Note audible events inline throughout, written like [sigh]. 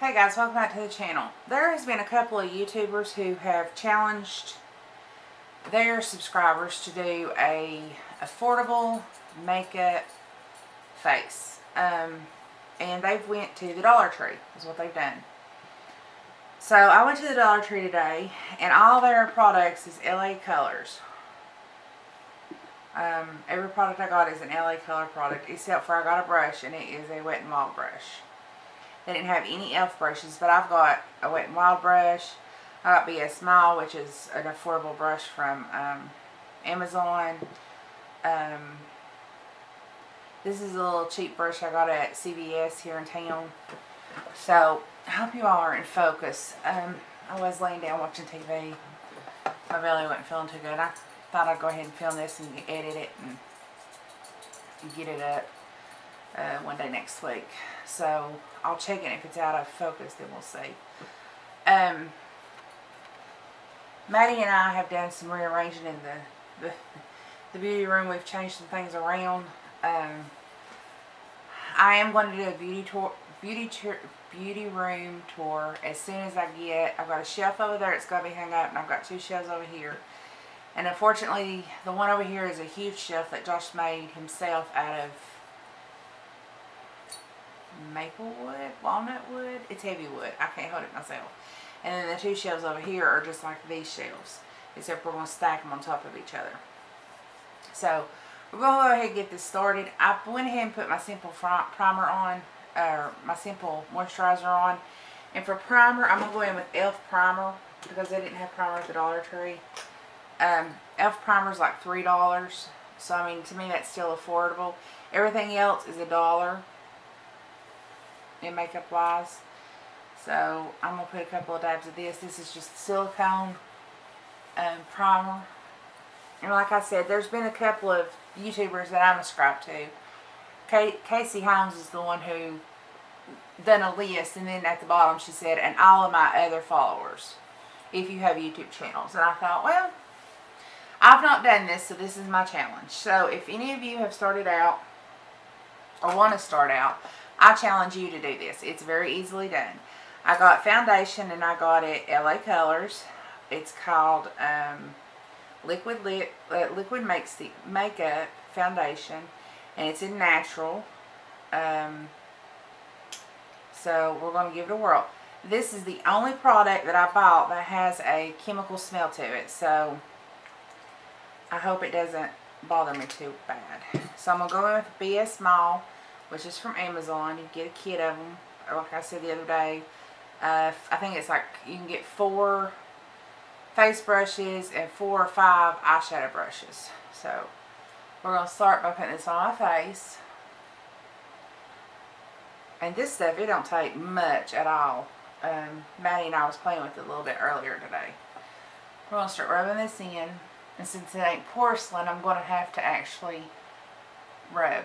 Hey guys, welcome back to the channel. There has been a couple of YouTubers who have challenged their subscribers to do a affordable makeup face. Um, and they've went to the Dollar Tree, is what they've done. So I went to the Dollar Tree today, and all their products is LA Colors. Um, every product I got is an LA Color product, except for I got a brush, and it is a Wet n Wild brush. They didn't have any e.l.f. brushes, but I've got a Wet n Wild brush. I got BS Smile, which is an affordable brush from um, Amazon. Um, this is a little cheap brush I got at CVS here in town. So, I hope you all are in focus. Um, I was laying down watching TV. My belly wasn't feeling too good. I thought I'd go ahead and film this and edit it and, and get it up uh, one day next week. So I'll check it. If it's out of focus, then we'll see. Um, Maddie and I have done some rearranging in the, the, [laughs] the beauty room. We've changed some things around. Um, I am going to do a beauty tour, beauty tour, beauty room tour as soon as I get. I've got a shelf over there. It's going to be hung up, and I've got two shelves over here. And unfortunately, the one over here is a huge shelf that Josh made himself out of maple wood, walnut wood. It's heavy wood. I can't hold it myself. And then the two shelves over here are just like these shelves. Except we're going to stack them on top of each other. So, we're going to go ahead and get this started. I went ahead and put my Simple front Primer on. Or my Simple Moisturizer on. And for primer, I'm going to go in with e.l.f. Primer. Because they didn't have primer at the Dollar Tree. Um, e.l.f. Primer is like $3. So, I mean, to me that's still affordable. Everything else is a dollar in makeup wise. So I'm going to put a couple of dabs of this. This is just silicone um, primer. And like I said, there's been a couple of YouTubers that I'm subscribed to. Casey Holmes is the one who done a list and then at the bottom she said, and all of my other followers if you have YouTube channels. And I thought, well, I've not done this, so this is my challenge. So if any of you have started out or want to start out, I challenge you to do this. It's very easily done. I got foundation and I got it LA Colors. It's called um, Liquid Lit, uh, Liquid Makes the Makeup Foundation. And it's in natural. Um, so we're going to give it a whirl. This is the only product that I bought that has a chemical smell to it. So I hope it doesn't bother me too bad. So I'm going to go in with BS Small which is from Amazon. You get a kit of them, like I said the other day. Uh, I think it's like you can get four face brushes and four or five eyeshadow brushes. So we're going to start by putting this on my face. And this stuff, it don't take much at all. Um, Maddie and I was playing with it a little bit earlier today. We're going to start rubbing this in. And since it ain't porcelain, I'm going to have to actually rub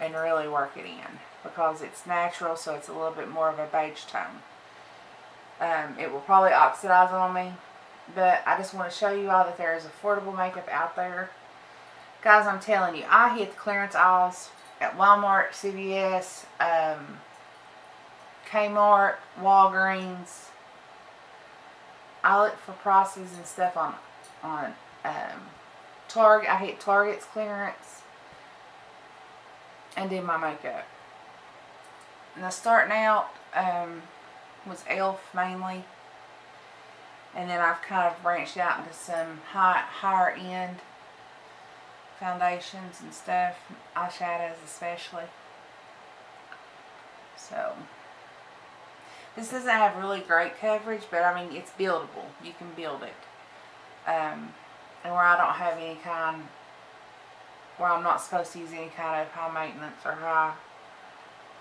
and really work it in because it's natural so it's a little bit more of a beige tone. Um, it will probably oxidize on me but I just want to show you all that there is affordable makeup out there. Guys, I'm telling you, I hit the clearance aisles at Walmart, CVS, um, Kmart, Walgreens. I look for prices and stuff on on um, Target. I hit Target's clearance and did my makeup. Now starting out um, was e.l.f. mainly. And then I've kind of branched out into some high, higher end foundations and stuff. Eyeshadows especially. So, this doesn't have really great coverage, but I mean, it's buildable. You can build it. Um, and where I don't have any kind where I'm not supposed to use any kind of high maintenance or high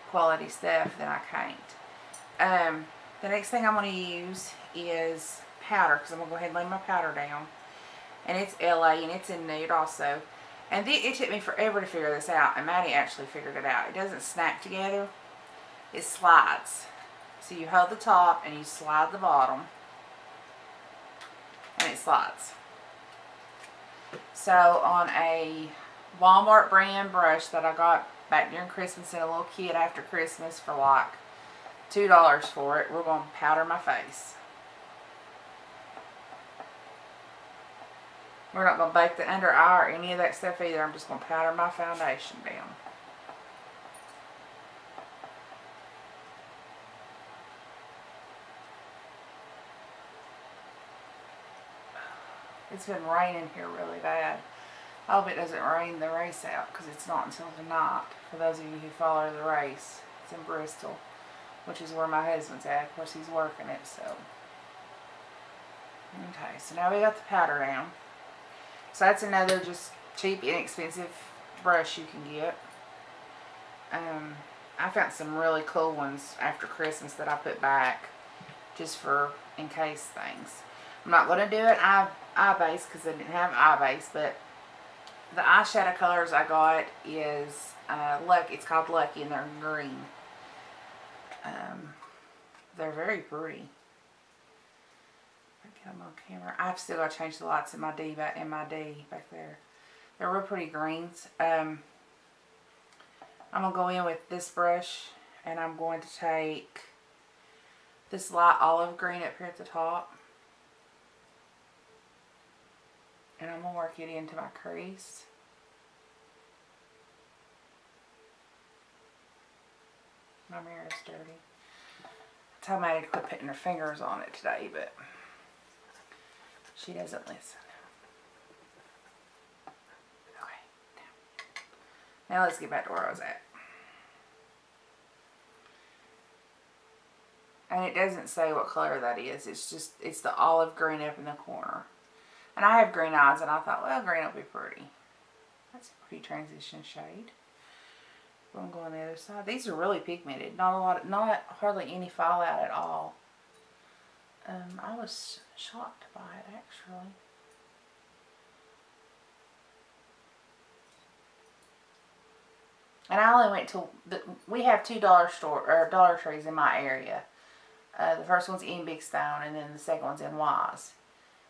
quality stuff, then I can't. Um, the next thing I'm going to use is powder because I'm going to go ahead and lay my powder down. And it's LA and it's in nude also. And it took me forever to figure this out. And Maddie actually figured it out. It doesn't snap together. It slides. So you hold the top and you slide the bottom. And it slides. So on a Walmart brand brush that I got back during Christmas in a little kit after Christmas for like $2 for it. We're going to powder my face. We're not going to bake the under eye or any of that stuff either. I'm just going to powder my foundation down. It's been raining here really bad. I hope it doesn't rain the race out because it's not until tonight for those of you who follow the race. It's in Bristol, which is where my husband's at. Of course, he's working it, so. Okay, so now we got the powder down. So that's another just cheap, inexpensive brush you can get. Um, I found some really cool ones after Christmas that I put back just for in case things. I'm not going to do an eye, eye base because I didn't have eye base, but the eyeshadow colors I got is uh. It's called Lucky and they're green. Um, they're very pretty. Get them on camera. I've still got to change the lights in my D back in my D back there. They're real pretty greens. Um, I'm gonna go in with this brush and I'm going to take this light olive green up here at the top. And I'm going to work it into my crease. My mirror is dirty. I told Maddie to quit putting her fingers on it today, but she doesn't listen. Okay. Now let's get back to where I was at. And it doesn't say what color that is. It's just, it's the olive green up in the corner. And I have green eyes and I thought, well, green will be pretty. That's a pretty transition shade. I'm going the other side. These are really pigmented. Not a lot, not hardly any fallout at all. Um, I was shocked by it actually. And I only went to, the, we have two dollar store, or dollar trees in my area. Uh, the first one's in Big Stone and then the second one's in Wise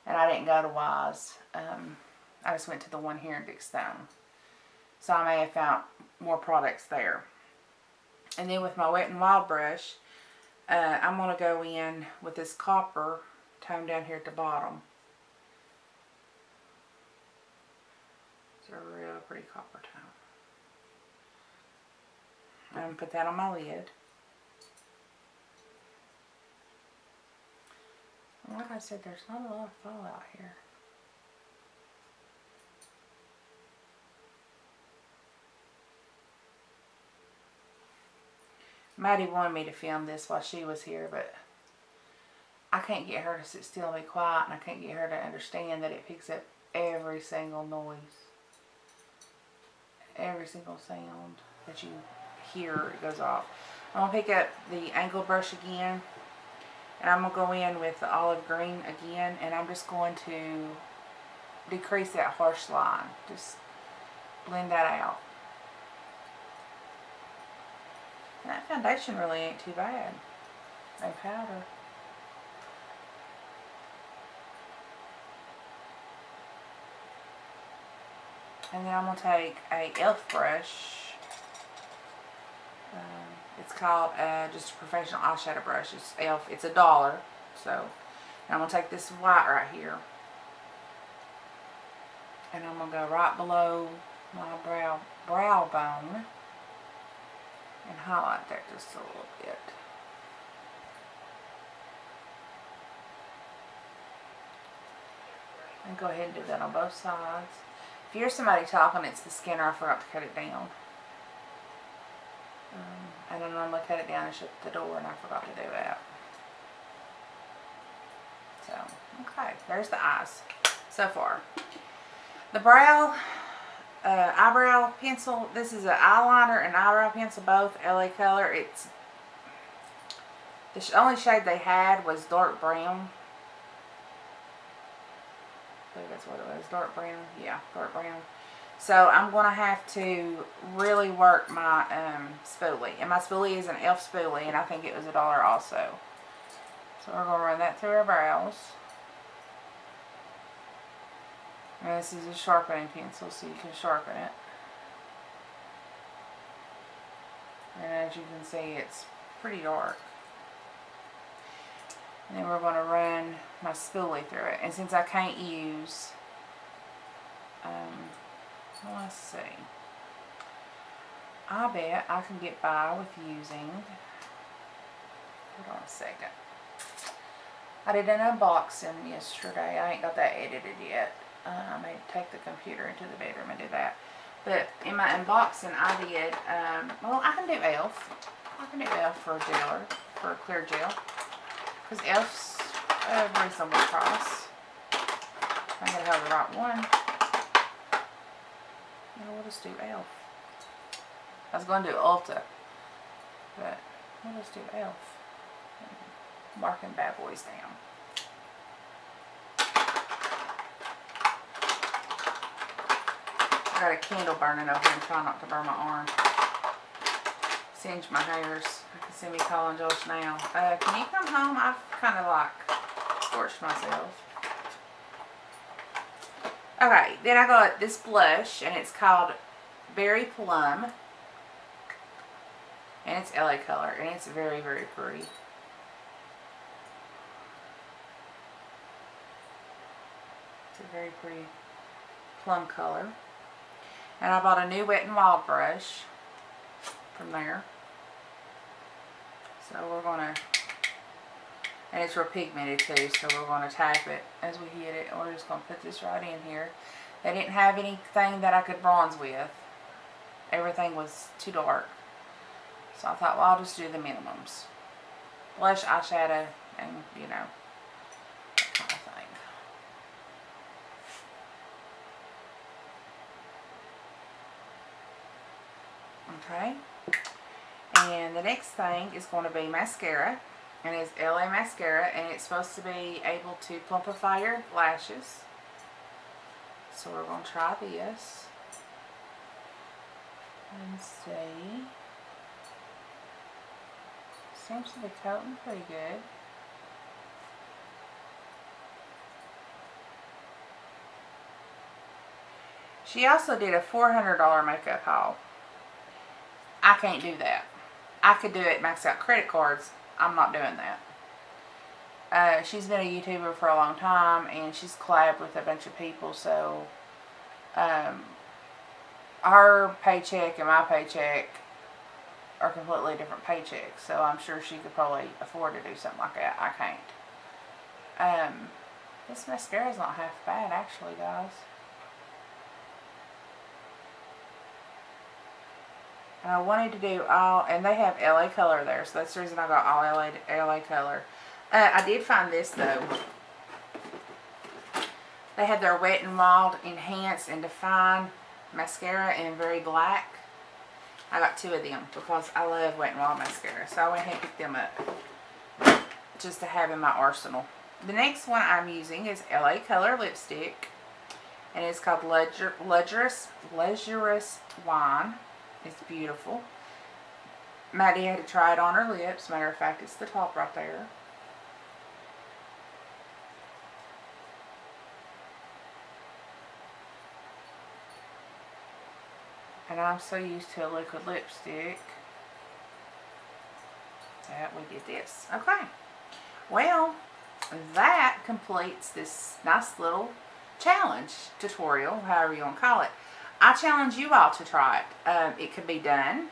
and I didn't go to Wise. Um, I just went to the one here in Big Stone. So I may have found more products there. And then with my Wet n Wild brush, uh, I'm going to go in with this copper tone down here at the bottom. It's a real pretty copper tone. I'm going to put that on my lid. Like I said, there's not a lot of fallout here. Maddie wanted me to film this while she was here, but I can't get her to sit still and be quiet, and I can't get her to understand that it picks up every single noise. Every single sound that you hear, it goes off. I'm going to pick up the angle brush again. And I'm going to go in with the olive green again and I'm just going to decrease that harsh line. Just blend that out. And that foundation really ain't too bad. And powder. And then I'm going to take a e.l.f. brush. Um, it's called uh, just a professional eyeshadow brush. It's e.l.f. It's a dollar. So, I'm going to take this white right here. And I'm going to go right below my brow, brow bone. And highlight that just a little bit. And go ahead and do that on both sides. If you're somebody talking, it's the skinner. I forgot to cut it down. I normally cut it down and shut the door and I forgot to do that. So, okay, there's the eyes so far. The brow, uh, eyebrow pencil, this is an eyeliner and eyebrow pencil, both LA color. It's, the only shade they had was dark brown. I believe that's what it was, dark brown. Yeah, dark brown. So I'm going to have to really work my um, spoolie. And my spoolie is an e.l.f. spoolie and I think it was a dollar also. So we're going to run that through our brows. And this is a sharpening pencil so you can sharpen it. And as you can see it's pretty dark. And then we're going to run my spoolie through it. And since I can't use, um, let's see. I bet I can get by with using, hold on a second. I did an unboxing yesterday. I ain't got that edited yet. Uh, I may take the computer into the bedroom and do that. But in my unboxing, I did, um, well, I can do e.l.f. I can do e.l.f. for a geler, for a clear gel. Because e.l.f.'s a reasonable price. I'm going to have the right one. Know, we'll just do e.l.f. I was going to do Ulta, but we'll just do e.l.f. Marking bad boys down. I got a candle burning over here and trying not to burn my arm. Singe my hairs. I can see me calling Josh now. Uh, can you come home? I've kind of like scorched myself. Okay, then I got this blush and it's called Berry Plum. And it's LA color and it's very, very pretty. It's a very pretty plum color. And I bought a new Wet n Wild brush from there. So we're going to, and it's real pigmented too, so we're going to tap it as we hit it. We're just going to put this right in here. They didn't have anything that I could bronze with. Everything was too dark. So I thought, well, I'll just do the minimums. Blush, eyeshadow, and, you know, kind of thing. Okay. And the next thing is going to be mascara. And it's LA Mascara. And it's supposed to be able to plumpify your lashes. So we're going to try this. And see. Seems to be coating pretty good. She also did a $400 makeup haul. I can't do that. I could do it max out credit cards. I'm not doing that. Uh, she's been a YouTuber for a long time and she's collabed with a bunch of people so um, her paycheck and my paycheck are completely different paychecks so I'm sure she could probably afford to do something like that. I can't. Um, this mascara is not half bad actually guys. And I wanted to do all, and they have LA color there, so that's the reason I got all LA, LA color. Uh, I did find this though. They had their Wet n Wild Enhance and Define mascara in very black. I got two of them because I love Wet n Wild mascara. So I went ahead and picked them up just to have in my arsenal. The next one I'm using is LA Color Lipstick. And it's called Leisure, Leisureous Wine. It's beautiful. Maddie had to try it on her lips. Matter of fact, it's the top right there. And I'm so used to a liquid lipstick that we get this. Okay. Well, that completes this nice little challenge tutorial, however you want to call it. I challenge you all to try it. Um, it can be done.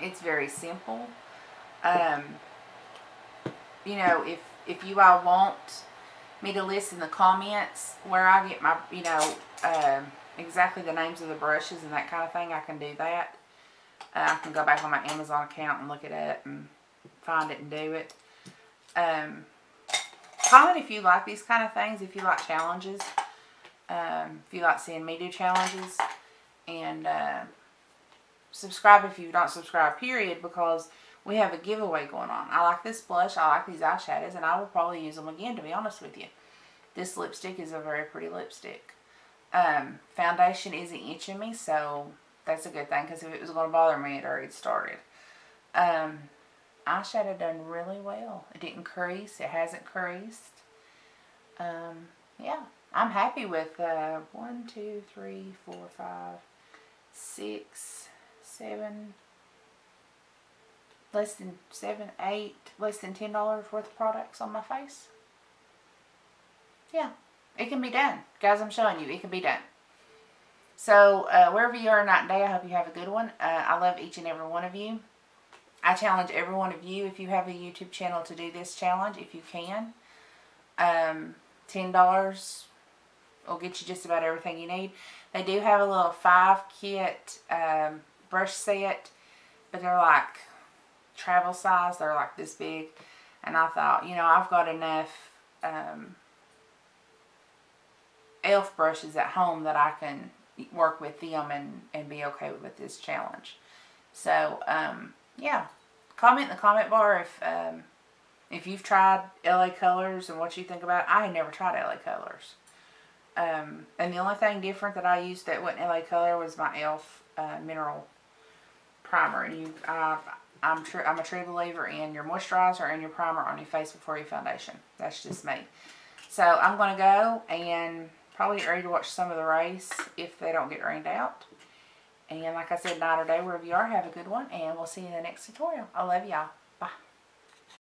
It's very simple. Um, you know, if, if you all want me to list in the comments where I get my, you know, um, exactly the names of the brushes and that kind of thing, I can do that. Uh, I can go back on my Amazon account and look it up and find it and do it. Um, comment if you like these kind of things, if you like challenges. Um, if you like seeing me do challenges. And uh, subscribe if you don't subscribe, period, because we have a giveaway going on. I like this blush. I like these eyeshadows. And I will probably use them again, to be honest with you. This lipstick is a very pretty lipstick. Um, foundation isn't itching me, so that's a good thing. Because if it was going to bother me, it already started. Um, eyeshadow done really well. It didn't crease. It hasn't creased. Um, yeah. I'm happy with uh, one, two, three, four, five, six, seven, less than seven, eight, less than ten dollars worth of products on my face. Yeah, it can be done, guys. I'm showing you, it can be done. So uh, wherever you are night and day, I hope you have a good one. Uh, I love each and every one of you. I challenge every one of you, if you have a YouTube channel, to do this challenge if you can. Um, ten dollars will get you just about everything you need. They do have a little five kit um, brush set, but they're like travel size. They're like this big. And I thought, you know, I've got enough um, e.l.f. brushes at home that I can work with them and, and be okay with this challenge. So, um, yeah. Comment in the comment bar if um, if you've tried LA Colors and what you think about it. I had never tried LA Colors. Um, and the only thing different that I used that wasn't LA Color was my e.l.f. Uh, mineral primer. And you, uh, I'm, true, I'm a true believer in your moisturizer and your primer on your face before your foundation. That's just me. So I'm going to go and probably get ready to watch some of the race if they don't get rained out. And like I said, night or day, wherever you are, have a good one. And we'll see you in the next tutorial. I love y'all.